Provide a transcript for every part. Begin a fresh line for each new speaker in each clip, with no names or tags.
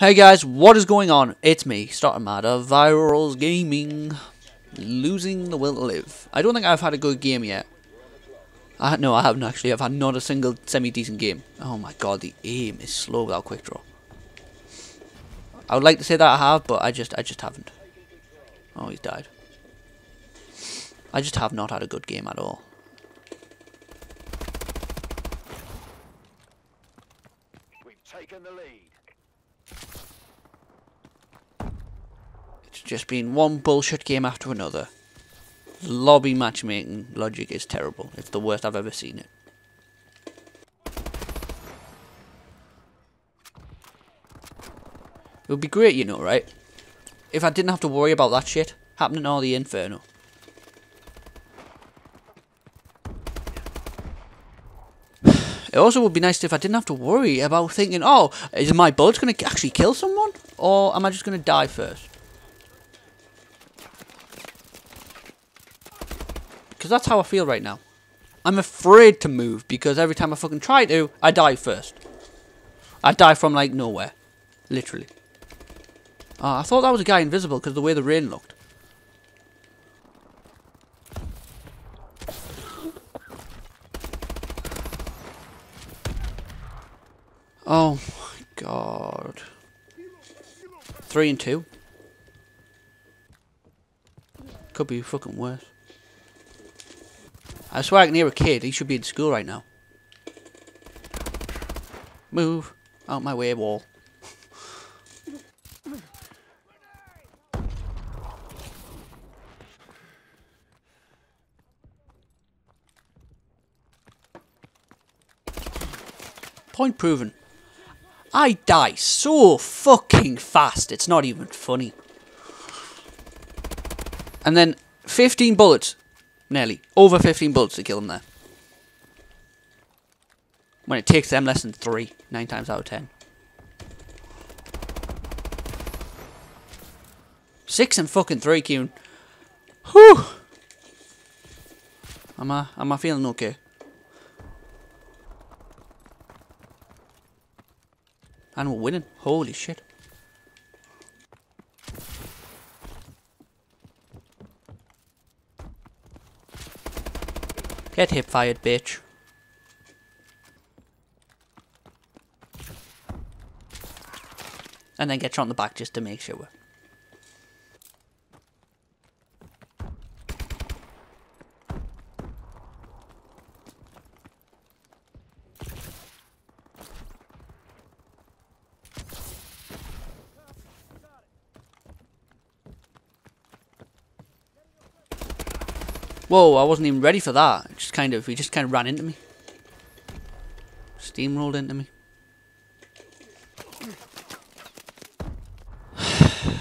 Hey guys, what is going on? It's me, Starter Matter, Virulz Gaming, losing the will to live. I don't think I've had a good game yet. I no, I haven't actually. I've had not a single semi-decent game. Oh my god, the aim is slow without quick draw. I would like to say that I have, but I just, I just haven't. Oh, he's died. I just have not had a good game at all.
We've taken the lead.
It's just been one bullshit game after another. Lobby matchmaking logic is terrible. It's the worst I've ever seen it. It would be great, you know, right? If I didn't have to worry about that shit happening all the Inferno. It also would be nice if I didn't have to worry about thinking, oh, is my bullet going to actually kill someone? Or am I just going to die first? Because that's how I feel right now. I'm afraid to move because every time I fucking try to, I die first. I die from like nowhere. Literally. Oh, I thought that was a guy invisible because the way the rain looked. Oh my god. Three and two. Could be fucking worse. I swear I can hear a kid. He should be in school right now. Move. Out my way, wall. Point proven. I die so fucking fast, it's not even funny. And then 15 bullets. Nearly. Over 15 bullets to kill him there. When it takes them less than 3. 9 times out of 10. 6 and fucking 3, Kuhn. Whew. Am I, am I feeling okay? And we're winning. Holy shit. Get hip fired, bitch. And then get shot in the back just to make sure. Whoa, I wasn't even ready for that. Just kind of, he just kind of ran into me. Steamrolled into me. uh,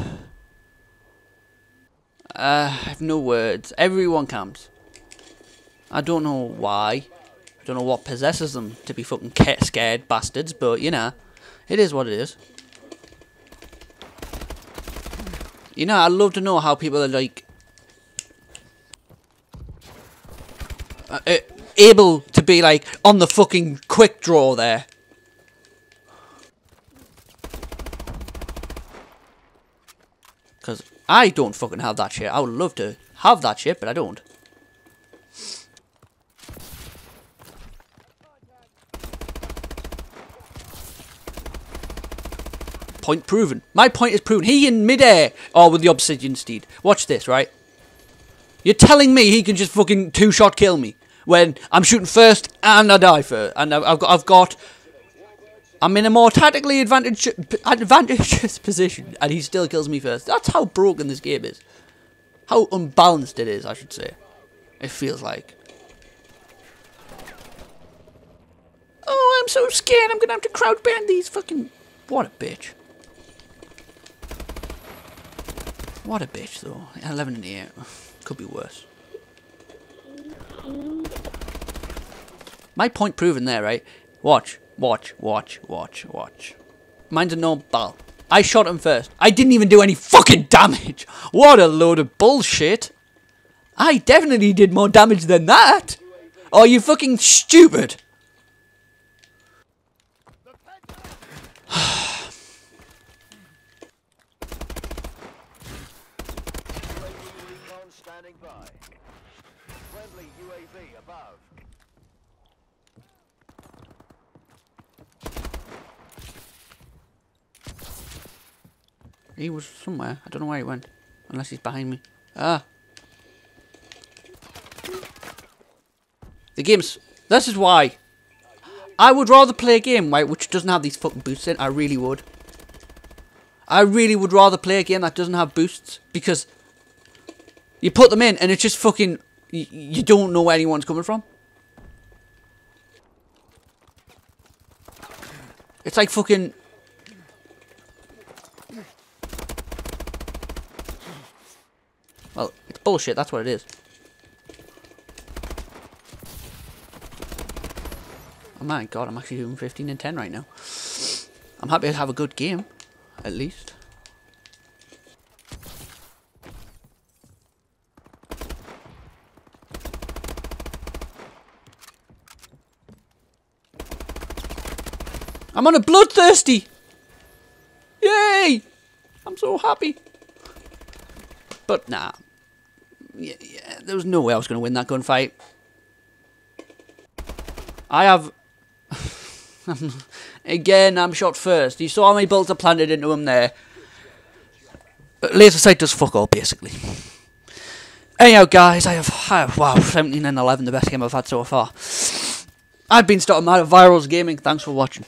I have no words. Everyone camps. I don't know why. I don't know what possesses them to be fucking scared bastards, but you know, it is what it is. You know, I'd love to know how people are like uh, uh, able to be like on the fucking quick draw there. Because I don't fucking have that shit. I would love to have that shit, but I don't. Point proven. My point is proven. He in midair. Oh, with the obsidian steed. Watch this, right? You're telling me he can just fucking two-shot kill me when I'm shooting first and I die first, and I've got, I've got, I'm in a more tactically advantage, advantageous position, and he still kills me first. That's how broken this game is. How unbalanced it is, I should say. It feels like. Oh, I'm so scared. I'm gonna have to crowd band these fucking. What a bitch. What a bitch, though. 11 in the air. Could be worse. My point proven there, right? Watch, watch, watch, watch, watch. Mine's a normal ball. I shot him first. I didn't even do any fucking damage. What a load of bullshit. I definitely did more damage than that. Are you fucking stupid? He was somewhere. I don't know where he went. Unless he's behind me. Ah. The game's... This is why. I would rather play a game, right, which doesn't have these fucking boosts in. I really would. I really would rather play a game that doesn't have boosts. Because... You put them in and it's just fucking... You, you don't know where anyone's coming from. It's like fucking... Well, it's bullshit, that's what it is. Oh my god, I'm actually doing 15 and 10 right now. I'm happy to have a good game, at least. I'm on a bloodthirsty! Yay! I'm so happy. But nah. Yeah, yeah, there was no way I was going to win that gunfight. I have... Again, I'm shot first. You saw how many bullets I planted into him there. Laser sight does fuck all, basically. Anyhow, guys, I have, I have, wow, 17 and 11, the best game I've had so far. I've been Stottinmad at Virulz Gaming. Thanks for watching.